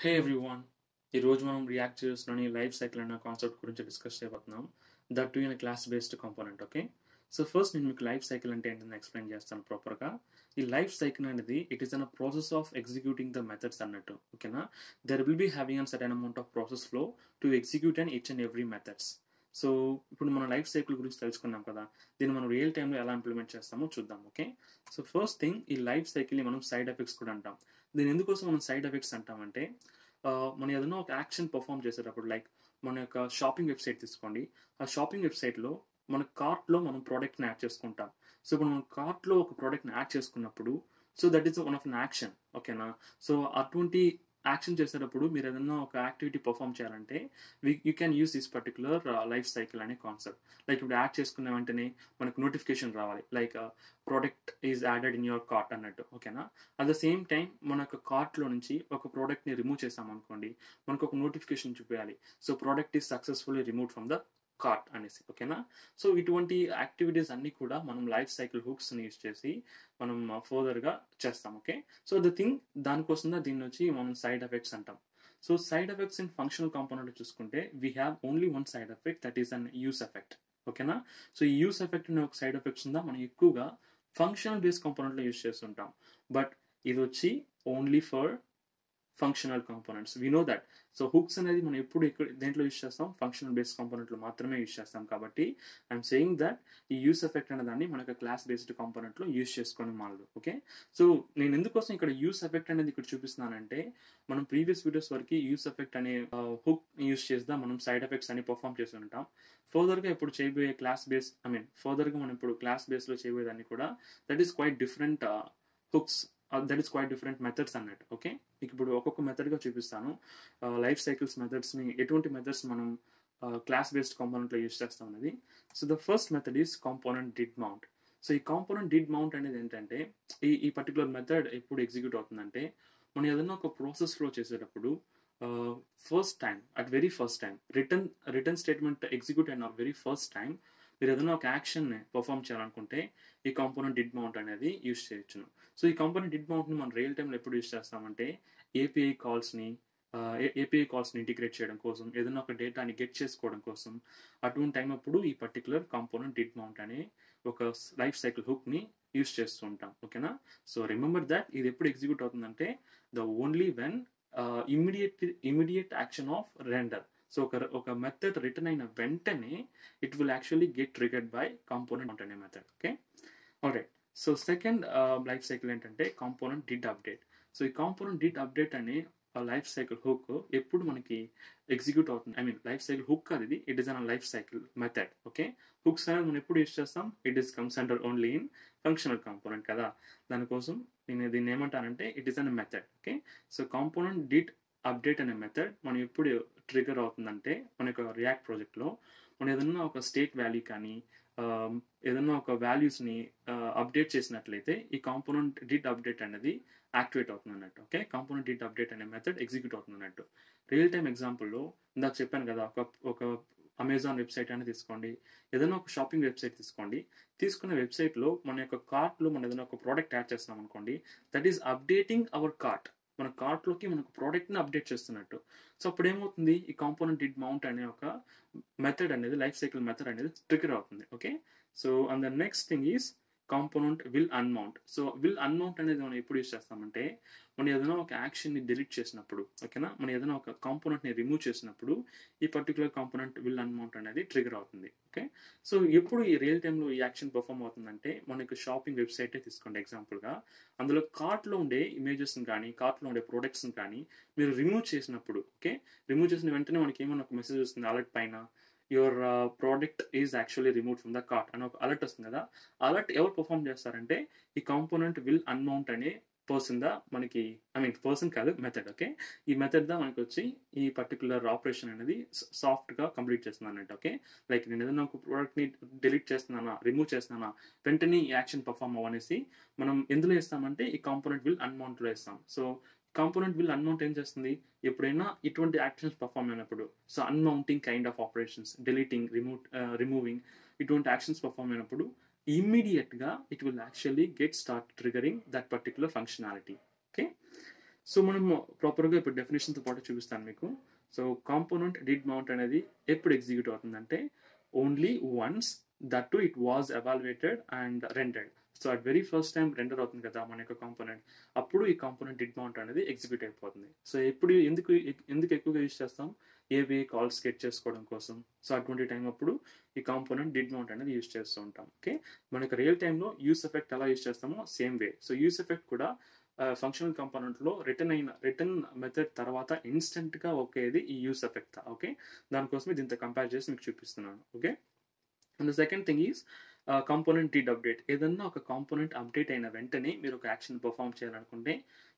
హే everyone ఈరోజు మనం react చేస్తున్న లైఫ్ సైకిల్ అన్న కాన్సెప్ట్ గురించి డిస్కస్ చేయబోతున్నాం. That too in class based component okay so first నేను మీకు లైఫ్ సైకిల్ అంటే ఏంటని ఎక్స్ప్లెయిన్ చేస్తాను ప్రాపర్గా ఈ లైఫ్ సైకిల్ అనేది it is an process of executing the methods అన్నట్టు ఓకేనా there will be having an certain amount of process flow to execute and each and every methods so ఇప్పుడు మన లైఫ్ సైకిల్ గురించి తెలుసుకున్నాం కదా దీన్ని మనం రియల్ టైంలో ఎలా ఇంప్లిమెంట్ చేస్తామో చూద్దాం ఓకే సో ఫస్ట్ థింగ్ ఈ లైఫ్ సైకిల్ని మనం సైడ్ ఎఫెక్ట్స్ కూడా అంటాం. దీని ఎందుకోసం మనం సైడ్ ఎఫెక్ట్స్ అంటామంటే మనం ఏదైనా ఒక యాక్షన్ పర్ఫామ్ చేసేటప్పుడు లైక్ మన యొక్క షాపింగ్ వెబ్సైట్ తీసుకోండి. ఆ షాపింగ్ వెబ్సైట్లో మన కార్ట్లో మనం ప్రోడక్ట్ని యాడ్ చేసుకుంటాం. సో ఇప్పుడు మనం కార్ట్లో ఒక ప్రోడక్ట్ని యాడ్ చేసుకున్నప్పుడు so that is one of an action ఓకేనా సో అటువంటి యాక్షన్ చేసేటప్పుడు మీరు ఏదైనా ఒక యాక్టివిటీ పర్ఫామ్ చేయాలంటే you can use this particular life cycle అనే కాన్సెప్ట్. లైక్ ఇప్పుడు యాడ్ చేసుకున్న వెంటనే మనకు నోటిఫికేషన్ రావాలి. Like product is added in your cart అన్నట్టు. ఓకేనా అట్ ద సేమ్ టైం మన యొక్క కార్ట్లో నుంచి ఒక ప్రోడక్ట్ని రిమూవ్ చేసామనుకోండి మనకు ఒక నోటిఫికేషన్ చూపించాలి so product is successfully remove from the cart అనేసి ఓకేనా సో ఇటువంటి యాక్టివిటీస్ అన్ని కూడా మనం లైఫ్ సైకిల్ హుక్స్ని యూస్ చేసి మనం uh, ఫర్దర్గా చేస్తాం ఓకే సో ద థింగ్ దానికోసం దీన్ని వచ్చి మనం సైడ్ ఎఫెక్ట్స్ అంటాం. So side effects in functional component చూసుకుంటే we have only one side effect that is an use effect ఓకేనా సో ఈ యూస్ ఎఫెక్ట్ అనే ఒక సైడ్ ఎఫెక్ట్స్ ఉందా? మనం ఎక్కువగా ఫంక్షనల్ బేస్ కాంపోనెంట్లో యూస్ చేస్తుంటాం. బట్ ఇది వచ్చి only for functional components we know that so hooks అనేది మనం ఎప్పుడు ఇక్కడ దేంట్లో యూస్ చేస్తాం? ఫంక్షనల్ బేస్డ్ కాంపోనెంట్లో మాత్రమే యూస్ చేస్తాం కాబట్టి ఐఎమ్ సేయింగ్ దట్ ఈ యూస్ ఎఫెక్ట్ అనే దాన్ని మనకు క్లాస్ బేస్డ్ కాంపోనెంట్లో యూస్ చేసుకొని మాలదు ఓకే సో నేను ఎందుకోసం ఇక్కడ యూస్ ఎఫెక్ట్ అనేది ఇక్కడ చూపిస్తున్నానంటే మనం ప్రీవియస్ వీడియోస్ వరకు యూస్ ఎఫెక్ట్ అనే హుక్ యూస్ చేద్దాం మనం సైడ్ ఎఫెక్ట్స్ అని పర్ఫామ్ చేసి ఉంటాం. ఫర్దర్గా ఇప్పుడు చేయబోయే క్లాస్ బేస్ ఐ మీన్ ఫర్దర్గా మనం ఇప్పుడు క్లాస్ బేస్లో చేయబోయేదాన్ని కూడా that is quite different hooks that is quite different methods అన్నట్టు ఓకే మీకు ఇప్పుడు ఒక్కొక్క మెథడ్గా చూపిస్తాను. లైఫ్ సైకిల్స్ మెథడ్స్ని ఎటువంటి మెథడ్స్ మనం క్లాస్ బేస్డ్ కాంపోనెంట్లో యూస్ చేస్తాం అనేది so the first method is component did mount so ఈ కాంపోనెంట్ డిడ్ మౌంట్ అనేది ఏంటంటే ఈ ఈ పర్టికులర్ మెథడ్ ఎప్పుడు ఎగ్జిక్యూట్ అవుతుందంటే మనం ఏదైనా ఒక ప్రాసెస్ ఫ్లో చేసేటప్పుడు first time at very first time return return statement execute అయిన వెరీ ఫస్ట్ టైం మీరు ఏదైనా ఒక యాక్షన్ని పర్ఫామ్ చేయాలనుకుంటే ఈ కాంపోనెంట్ డిడ్ మౌంట్ అనేది యూస్ చేయొచ్చును. సో ఈ కాంపోనెంట్ డిడ్ మౌంట్ని మనం రియల్ టైంలో ఎప్పుడు యూస్ చేస్తామంటే ఏపీఐ కాల్స్ని ఏపీఐ కాల్స్ని ఇంటిగ్రేట్ చేయడం కోసం ఏదైనా ఒక డేటాని గెట్ చేసుకోవడం కోసం అటువంటి టైం అప్పుడు ఈ పర్టికులర్ కాంపోనెంట్ డిడ్ మౌంట్ అనే ఒక లైఫ్ సైకిల్ హుక్ని యూస్ చేస్తూ ఉంటాం. ఓకేనా? సో రిమెంబర్ దట్ ఇది ఎప్పుడు ఎగ్జిక్యూట్ అవుతుందంటే the only when immediate immediate action of render. So ఒక ఒక మెథడ్ రిటర్న్ అయిన వెంటనే it will actually get triggered by component అనే method okay right so second life cycle ఏంటంటే కాంపోనెంట్ డిడ్ అప్డేట్ సో ఈ కాంపోనెంట్ డిడ్ అప్డేట్ అనే life cycle hook ఎప్పుడు మనకి ఎగ్జిక్యూట్ అవుతుంది? I mean life cycle hook అది it is an life cycle method okay hooks అనేది మనం ఎప్పుడు యూస్ చేస్తాం? It is comes only in functional component కదా. దానికోసం నేను దీన్ని ఏమంటానంటే it is an method okay so component did update అనే మెథడ్ మనం ఎప్పుడు ట్రిగర్ అవుతుందంటే మన యొక్క రియాక్ట్ ప్రాజెక్ట్లో మనం ఏదన్నా ఒక స్టేట్ వాల్యూ కానీ ఏదన్నా ఒక వాల్యూస్ని అప్డేట్ చేసినట్లయితే ఈ కాంపోనెంట్ డిట్ అప్డేట్ అనేది యాక్టివేట్ అవుతుంది అన్నట్టు ఓకే కాంపోనెంట్ డిడ్ అప్డేట్ అనే మెథడ్ ఎగ్జిక్యూట్ అవుతుంది అన్నట్టు. రియల్ టైమ్ ఎగ్జాంపుల్లో ఇందాక చెప్పాను కదా ఒక ఒక అమెజాన్ వెబ్సైట్ అనేది తీసుకోండి ఏదైనా ఒక షాపింగ్ వెబ్సైట్ తీసుకోండి. తీసుకున్న వెబ్సైట్లో మన యొక్క కార్ట్లో మనం ఏదైనా ఒక ప్రోడక్ట్ యాడ్ చేస్తాం అనుకోండి that is updating our cart మన కార్ట్లోకి మనకు ప్రోడక్ట్ని అప్డేట్ చేస్తున్నట్టు. సో అప్పుడు ఏమవుతుంది ఈ కాంపోనెంట్ డిడ్ మౌంట్ అనే ఒక మెథడ్ అనేది లైఫ్ సైకిల్ మెథడ్ అనేది ట్రిగర్ అవుతుంది. Okay so and the next thing is component will unmount so will unmount అనేది మనం ఎప్పుడు యూస్ చేస్తామంటే మనం ఏదైనా ఒక యాక్షన్ని డిలీట్ చేసినప్పుడు ఓకేనా మనం ఏదైనా ఒక కాంపోనెంట్ని రిమూవ్ చేసినప్పుడు ఈ పర్టికులర్ కాంపోనెంట్ విల్ అన్మౌంట్ అనేది ట్రిగర్ అవుతుంది ఓకే సో ఎప్పుడు ఈ రియల్ టైంలో ఈ యాక్షన్ పర్ఫామ్ అవుతుందంటే మనకి షాపింగ్ వెబ్సైటే తీసుకోండి ఎగ్జాంపుల్గా అందులో కార్ట్లో ఉండే ఇమేజెస్ని కానీ కార్ట్లో ఉండే ప్రొడక్ట్స్ని కానీ మీరు రిమూవ్ చేసినప్పుడు ఓకే రిమూవ్ చేసిన వెంటనే మనకి ఏమైనా ఒక మెసేజ్ వస్తుంది అలర్ట్ పైన. Your product is actually remove from the cart అని ఒక అలర్ట్ వస్తుంది కదా. అలర్ట్ ఎవరు పర్ఫామ్ చేస్తారంటే ఈ కాంపోనెంట్ విల్ అన్మౌంట్ అనే పర్సన్ దా మనకి ఐ మీన్ పర్సన్ కాదు మెథడ్ ఓకే ఈ మెథడ్ దా మనకి వచ్చి ఈ పర్టికులర్ ఆపరేషన్ అనేది సాఫ్ట్గా కంప్లీట్ చేస్తుంది అన్నట్టు ఓకే లైక్ నేను ఏదైనా ఒక ప్రోడక్ట్ని డిలీట్ చేస్తున్నానా రిమూవ్ చేస్తున్నానా వెంటనే ఈ యాక్షన్ పర్ఫామ్ అవ్వనేసి మనం ఎందులో వేస్తామంటే ఈ కాంపోనెంట్ విల్ అన్మౌంట్లో వేస్తాం. సో కాంపోనెంట్ విల్ అన్మౌంట్ ఏం చేస్తుంది. ఎప్పుడైనా ఇటువంటి యాక్షన్స్ పర్ఫామ్ అయినప్పుడు so unmounting kind of operations deleting remove removing ఇటువంటి యాక్షన్స్ పర్ఫామ్ అయినప్పుడు ఇమ్మీడియట్గా it will actually get start triggering that particular functionality okay so మనం ప్రాపర్గా ఇప్పుడు డెఫినేషన్తో పాటు చూపిస్తాను మీకు. సో కాంపోనెంట్ డిడ్ మౌంట్ అనేది ఎప్పుడు ఎగ్జిక్యూట్ అవుతుందంటే only once that too it was evaluated and rendered so at very first time render అవుతుంది కదా మన యొక్క కాంపోనెంట్ అప్పుడు ఈ కాంపోనెంట్ డిడ్ మౌంట్ అనేది ఎగ్జిక్యూట్ అయిపోతుంది. సో ఎప్పుడు ఎందుకు ఎందుకు ఎక్కువగా యూజ్ చేస్తాం? ఏవి కాల్ స్కెచ్ చేసుకోవడం కోసం. సో అటువంటి టైం అప్పుడు ఈ కాంపోనెంట్ డిడ్ మౌంట్ అనేది యూజ్ చేస్తూ ఉంటాం. ఓకే మనకి రియల్ టైంలో యూస్ ఎఫెక్ట్ ఎలా యూజ్ చేస్తామో same way so use effect కూడా ఫంక్షనల్ కాంపోనెంట్లో రిటర్న్ అయిన రిటర్న్ మెథడ్ తర్వాత ఇన్స్టెంట్గా ఒకేది ఈ యూస్ ఎఫెక్ట్ ఓకే దానికోసమే దీంతో కంపేర్ చేసి మీకు చూపిస్తున్నాను. Okay and the second thing is component did update ఏదన్నా ఒక కాంపోనెంట్ అప్డేట్ అయిన వెంటనే మీరు ఒక యాక్షన్ పర్ఫామ్ చేయాలనుకుంటే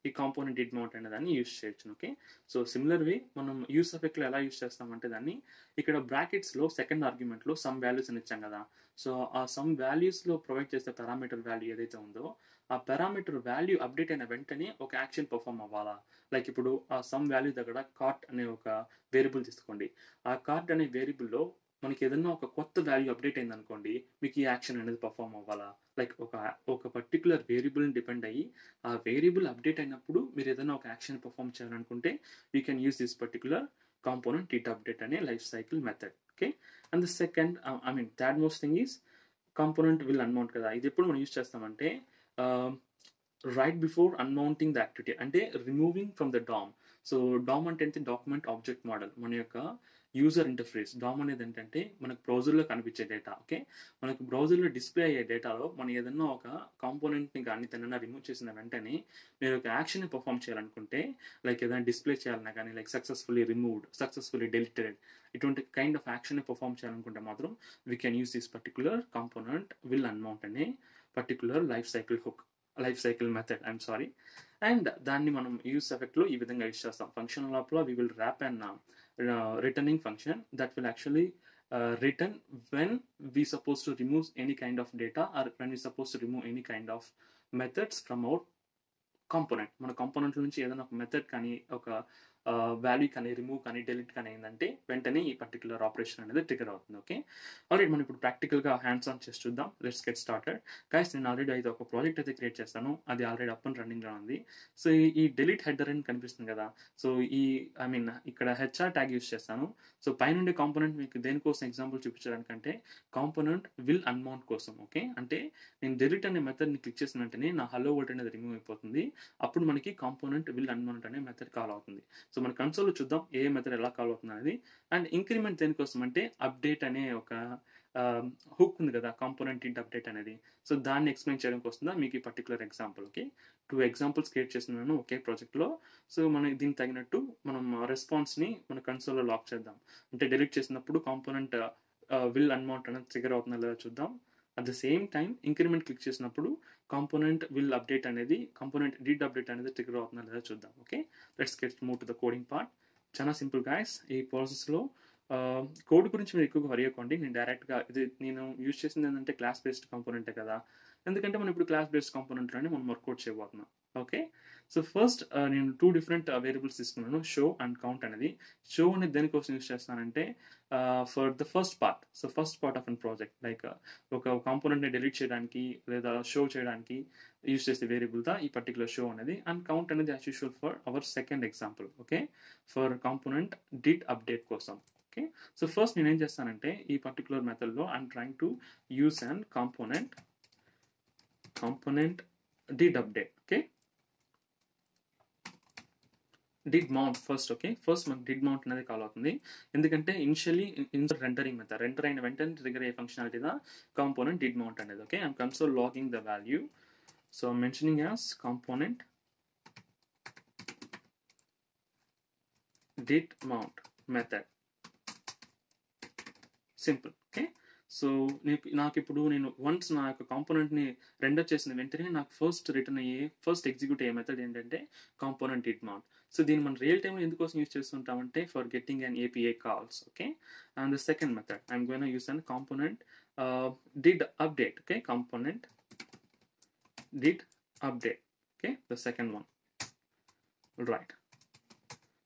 ఈ కాంపోనెంట్ డిడ్ మౌంట్ అనే దాన్ని యూస్ చేయొచ్చు ఓకే సో సిమిలర్ వే మనం యూస్ ఎఫెక్ట్లో ఎలా యూస్ చేస్తామంటే దాన్ని ఇక్కడ బ్రాకెట్స్లో సెకండ్ ఆర్గ్యుమెంట్లో సమ్ వాల్యూస్ అని ఇచ్చాం కదా. సో ఆ సమ్ వాల్యూస్లో ప్రొవైడ్ చేసే పారామీటర్ వాల్యూ ఏదైతే ఉందో ఆ పారామీటర్ వాల్యూ అప్డేట్ అయిన వెంటనే ఒక యాక్షన్ పర్ఫామ్ అవ్వాలా? లైక్ ఇప్పుడు ఆ సమ్ వాల్యూ దగ్గర కార్ట్ అనే ఒక వేరియబుల్ తీసుకోండి. ఆ కార్ట్ అనే వేరియబుల్లో మనకి ఏదన్నా ఒక కొత్త వాల్యూ అప్డేట్ అయింది అనుకోండి మీకు ఈ యాక్షన్ అనేది పర్ఫామ్ అవ్వాలా? లైక్ ఒక ఒక పర్టికులర్ వేరియబుల్ని డిపెండ్ అయ్యి ఆ వేరియబుల్ అప్డేట్ అయినప్పుడు మీరు ఏదైనా ఒక యాక్షన్ పర్ఫామ్ చేయాలనుకుంటే you can use this particular component it update అనే life cycle method okay and the second I mean third most thing is component will unmount కదా. ఇది ఎప్పుడు మనం యూస్ చేస్తామంటే right before unmounting the activity అంటే removing from the DOM so DOM అంటే ఏంటి? Document object model మన యొక్క యూజర్ ఇంటర్ఫేస్ డామ్ అనేది ఏంటంటే మనకు బ్రౌజర్లో కనిపించే డేటా ఓకే మనకు బ్రౌజర్లో డిస్ప్లే అయ్యే డేటాలో మనం ఏదన్నా ఒక కాంపోనెంట్ని కానీ తనన్నా రిమూవ్ చేసిన వెంటనే మీరు ఒక యాక్షన్ని పర్ఫామ్ చేయాలనుకుంటే లైక్ ఏదైనా డిస్ప్లే చేయాలన్నా కానీ like successfully removed successfully deleted ఇటువంటి కైండ్ ఆఫ్ యాక్షన్ని పర్ఫామ్ చేయాలనుకుంటే మాత్రం we can use this particular component will unmount అనే particular life cycle hook life cycle method I'm sorry and దాన్ని మనం యూస్ ఎఫెక్ట్లో ఈ విధంగా యూస్ చేస్తాం. ఫంక్షన్ లోపల we will wrap and returning function that will actually return when we suppose to remove any kind of data or when we suppose to remove any kind of methods from out component మన component నుంచి ఏదైనా ఒక method కానీ ఒక value కానీ remove కానీ delete కానీ అయిందంటే వెంటనే ఈ పర్టికులర్ ఆపరేషన్ అనేది ట్రిగర్ అవుతుంది ఓకే ఆల్రెడీ మనం ఇప్పుడు ప్రాక్టికల్గా హ్యాండ్స్ ఆన్ చేసి చూద్దాం. లెట్స్ గెట్ స్టార్టెడ్ గైస్ నేను ఆల్రెడీ అయితే ఒక ప్రాజెక్ట్ అయితే క్రియేట్ చేస్తాను. అది ఆల్రెడీ అప్ అండ్ రన్నింగ్లో ఉంది. సో ఈ డెలిట్ హెడర్ అని కనిపిస్తుంది కదా? సో ఈ ఐ మీన్ ఇక్కడ హెచ్ఆర్ ట్యాగ్ యూస్ చేస్తాను. సో పైనుండే కాంపోనెంట్ మీకు దేనికోసం ఎగ్జాంపుల్ చూపించడానికంటే కాంపోనెంట్ విల్ అన్మౌంట్ కోసం ఓకే అంటే నేను డెలిట్ అనే మెథడ్ని క్లిక్ చేసిన వెంటనే నా హలో వర్డ్ అనేది రిమూవ్ అయిపోతుంది. అప్పుడు మనకి కాంపోనెంట్ విల్ అన్మౌంట్ అనే మెథడ్ కాల్ అవుతుంది. సో మన కన్సోల్లో చూద్దాం ఏ మెథడ్ ఎలా కాల్ అవుతుంది అనేది. అండ్ ఇంక్రిమెంట్ దేనికోసం అంటే అప్డేట్ అనే ఒక హుక్ ఉంది కదా కాంపోనెంట్ ఇంట్ అప్డేట్ అనేది. సో దాన్ని ఎక్స్ప్లెయిన్ చేయడానికి వస్తుందా? మీకు ఈ particular example two examples create చేస్తున్నాను ఒకే ప్రాజెక్ట్లో. సో మనం దీనికి తగినట్టు మనం రెస్పాన్స్ని మన కన్సోల్లో లాక్ చేద్దాం. అంటే డెలిట్ చేసినప్పుడు కాంపోనెంట్ విల్ అన్మౌంట్ అనేది ట్రిగర్ అవుతుందా లేదా చూద్దాం. At the same time increment click చేసినప్పుడు కాంపోనెంట్ విల్ అప్డేట్ అనేది కాంపోనెంట్ డీడ్ అప్డేట్ అనేది ట్రిగర్ అవుతుందా లేదా చూద్దాం okay let's get move to the coding part చాలా సింపుల్ గాయస్ ఈ ప్రాసెస్లో కోడ్ గురించి మీరు ఎక్కువగా వరియకండి నేను డైరెక్ట్గా ఇది నేను యూజ్ చేసింది ఏంటంటే క్లాస్ బేస్డ్ కాంపోనెంటే కదా. ఎందుకంటే మనం ఇప్పుడు క్లాస్ బేస్డ్ కాంపోనెంట్లోనే మనం వర్కౌట్ చేయబోతున్నాం. ఓకే? సో ఫస్ట్ నేను టూ డిఫరెంట్ వేరియబుల్స్ తీసుకున్నాను షో అండ్ కౌంట్ అనేది. షో అనేది దేనికోసం యూస్ చేస్తానంటే for the first part. So first part of an project. Like ఒక కాంపోనెంట్ని డిలీట్ చేయడానికి లేదా షో చేయడానికి యూస్ చేసే వేరియబుల్ దా ఈ పర్టికులర్ షో అనేది. అండ్ కౌంట్ అనేది as usual for our second example okay? For component did update కోసం ఓకే? సో ఫస్ట్ నేను ఏం చేస్తానంటే ఈ పర్టికులర్ మెథడ్లో I'm trying to use and component component did update okay did mount first okay first మనకు did mount అనేది call అవుతుంది. ఎందుకంటే initially in rendering method render అయిన వెంటనే ట్రిగర్ అయ్యే ఫంక్షనాలిటీ దా కాంపోనెంట్ డిడ్ మౌంట్ అనేది okay I'm console logging the value so mentioning as component did mount method simple okay so నాకు ఇప్పుడు నేను వన్స్ నా యొక్క కాంపోనెంట్ని రెండర్ చేసిన వెంటనే నాకు ఫస్ట్ రిటర్న్ అయ్యే ఫస్ట్ ఎగ్జిక్యూట్ అయ్యే మెథడ్ ఏంటంటే కాంపోనెంట్ డిడ్ మౌంట్ సో దీన్ని మనం రియల్ టైంలో ఎందుకోసం use చేస్తుంటామంటే for getting and API calls okay and the second method I'm going use and component did update okay component did update okay the second one right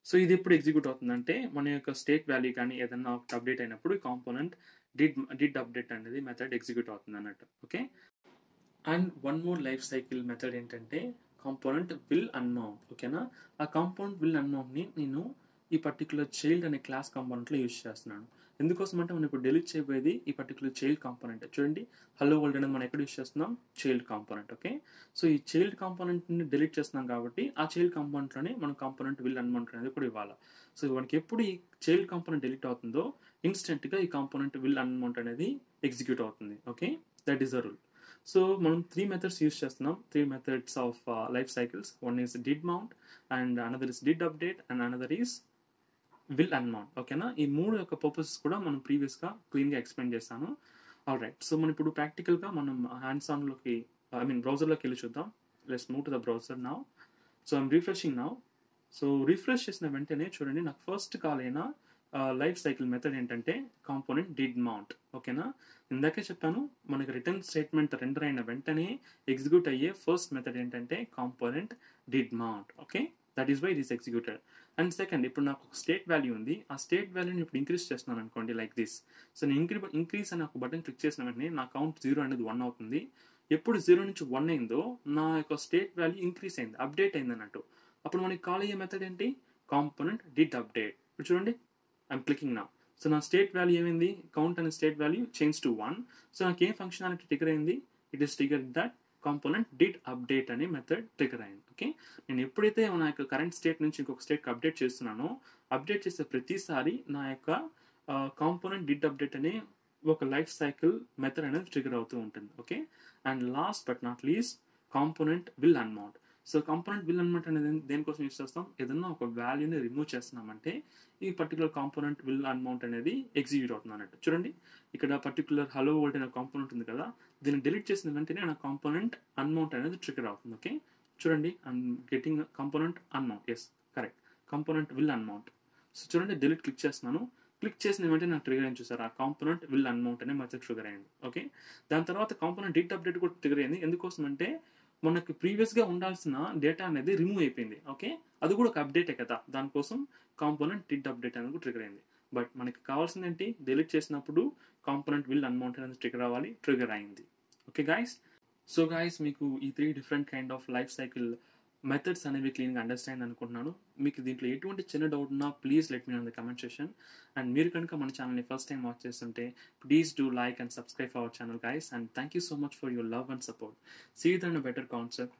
so ఇది ఎప్పుడు execute అవుతుందంటే మన యొక్క state value కానీ ఏదైనా ఒకటి update అయినప్పుడు component did did update అనేది మెథడ్ ఎగ్జిక్యూట్ అవుతుంది అన్నట్టు okay and one more life cycle method ఏంటంటే కాంపోనెంట్ విల్ అన్మౌంట్ ఓకేనా ఆ కాంపౌండ్ విల్ అన్మౌంట్ని నేను ఈ పర్టికులర్ చైల్డ్ అనే క్లాస్ కాంపోనెంట్లో యూజ్ చేస్తున్నాను. ఎందుకోసం అంటే మనం ఇప్పుడు డెలిట్ చేయబోయేది ఈ పర్టికులర్ చైల్డ్ కాంపోనెంట్ చూడండి హలో వరల్డ్ అనేది మనం ఎక్కడ యూజ్ చేస్తున్నాం? చైల్డ్ కాంపోనెంట్ ఓకే సో ఈ చైల్డ్ కాంపోనెంట్ని డిలీట్ చేస్తున్నాం కాబట్టి ఆ చైల్డ్ కాంపోనెంట్లోనే మనం కాంపోనెంట్ విల్ అన్మౌంట్ అనేది కూడా ఇవ్వాలి. సో మనకి ఎప్పుడు ఈ చైల్డ్ కాంపోనెంట్ డెలీట్ అవుతుందో ఇన్స్టెంట్గా ఈ కాంపోనెంట్ విల్ అన్మౌంట్ అనేది ఎగ్జిక్యూట్ అవుతుంది okay that is a rule so మనం త్రీ మెథడ్స్ యూస్ చేస్తున్నాం. Three methods of life cycles one is did mount and another is did update and another is will unmount ఓకేనా ఈ మూడు యొక్క purposes కూడా మనం ప్రీవియస్గా క్లీన్గా ఎక్స్ప్లెయిన్ చేస్తాను ఆల్ రైట్ సో మనం ఇప్పుడు ప్రాక్టికల్గా మనం హ్యాండ్స్ ఆన్లోకి ఐ మీన్ బ్రౌజర్లోకి వెళ్ళి చూద్దాం. Let's move to the browser now so I'm refreshing now so refresh చేసిన వెంటనే చూడండి నాకు ఫస్ట్ కాల్ అయినా లైఫ్ సైకిల్ మెథడ్ ఏంటంటే కాంపోనెంట్ డిడ్ మౌంట్ ఓకేనా? ఇందాకే చెప్పాను మనకి రిటర్న్ స్టేట్మెంట్ రెండర్ అయిన వెంటనే ఎగ్జిక్యూట్ అయ్యే ఫస్ట్ మెథడ్ ఏంటంటే component did mount okay? That is why it is executed and second ఇప్పుడు నాకు ఒక స్టేట్ వాల్యూ ఉంది. ఆ స్టేట్ వాల్యూని ఇప్పుడు ఇంక్రీస్ చేస్తున్నాను అనుకోండి లైక్ దిస్ సో నేను ఇంక్రీ ఇంక్రీస్ అనే ఒక బటన్ క్లిక్ చేసిన వెంటనే నా కౌంట్ జీరో అనేది వన్ అవుతుంది. ఎప్పుడు జీరో నుంచి వన్ అయిందో నా యొక్క స్టేట్ వాల్యూ ఇంక్రీస్ అయింది అప్డేట్ అయింది అన్నట్టు. అప్పుడు మనకి కాల్ అయ్యే మెథడ్ ఏంటి? Component did update. ఇప్పుడు చూడండి ఐమ్ క్లికింగ్ నా సో నా స్టేట్ వాల్యూ ఏమైంది? కౌంట్ అనే state value change to one so నాకు ఏం ఫంక్షనాలిటీ ట్రిగర్ అయింది? It is trigger that component did update అనే మెథడ్ ట్రిగర్ అయింది. ఓకే నేను ఎప్పుడైతే నా యొక్క కరెంట్ స్టేట్ నుంచి ఇంకొక స్టేట్కి అప్డేట్ చేస్తున్నానో అప్డేట్ చేసే ప్రతిసారి నా యొక్క కాంపోనెంట్ డిడ్ అప్డేట్ అనే ఒక లైఫ్ సైకిల్ మెథడ్ అనేది ట్రిగర్ అవుతూ ఉంటుంది. Okay and last but not least component will unmount so component will unmount అనేది దేనికోసం యూస్ చేస్తాం? ఏదన్నా ఒక వాల్యూని రిమూవ్ చేస్తున్నామంటే ఈ పర్టికులర్ కాంపోనెంట్ విల్ అన్మౌంట్ అనేది ఎగ్జిక్యూట్ అవుతుంది అన్నట్టు. చూడండి ఇక్కడ పర్టికులర్ హలో వోల్ట్ అనే కాంపోనెంట్ ఉంది కదా దీన్ని డిలీట్ చేసిన వెంటనే నా కాంపోనెంట్ అన్మౌంట్ అనేది ట్రిగర్ అవుతుంది ఓకే చూడండి I'm getting component unmount yes correct component will unmount so చూడండి డిలీట్ క్లిక్ చేస్తున్నాను. క్లిక్ చేసిన వెంటనే నాకు ట్రిగర్ అయింది చూసారు? ఆ కాంపోనెంట్ విల్ అమౌంట్ అనే మధ్య ట్రిగర్ అయింది ఓకే దాని తర్వాత కాంపోనెంట్ డీట్ అప్డేట్ కూడా ట్రిగర్ అయింది. ఎందుకోసం అంటే మనకి ప్రీవియస్గా ఉండాల్సిన డేటా అనేది రిమూవ్ అయిపోయింది. ఓకే? అది కూడా ఒక అప్డేటే కదా. దానికోసం కాంపోనెంట్ టిడ్ అప్డేట్ అనేది కూడా ట్రిగర్ అయింది. బట్ మనకి కావాల్సింది ఏంటి? డిలీట్ చేసినప్పుడు కాంపోనెంట్ విల్ అన్మౌంటెడ్ అనేది ట్రిగర్ అవ్వాలి ట్రిగర్ అయింది. ఓకే గాయస్ సో గాయస్ మీకు ఈ three different kind of life cycle methods అనేవి క్లీన్గా అండర్స్టాండ్ అనుకుంటున్నాను. మీకు దీంట్లో ఎటువంటి చిన్న డౌట్ ఉన్నా please let me on the comment session and మీరు కనుక మన ఛానల్ని ఫస్ట్ టైం వాచ్ చేస్తుంటే please do like and subscribe our channel guys and thank you so much for your love and support see then better concept